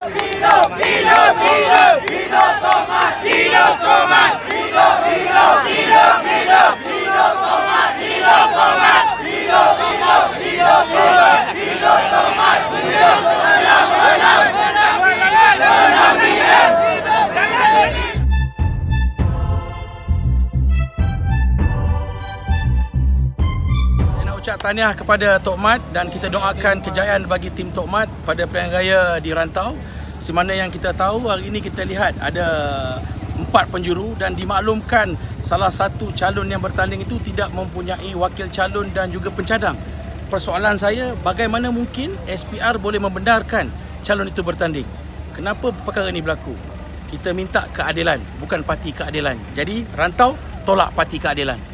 Saya nak ucap tahniah kepada Tok Mat dan kita doakan kejayaan bagi tim Tok Mat pada pilihan raya di Rantau. Semana yang kita tahu hari ini kita lihat ada empat penjuru dan dimaklumkan salah satu calon yang bertanding itu tidak mempunyai wakil calon dan juga pencadang. Persoalan saya, bagaimana mungkin SPR boleh membenarkan calon itu bertanding? Kenapa perkara ini berlaku? Kita minta keadilan, bukan parti keadilan. Jadi, Rantau tolak parti keadilan.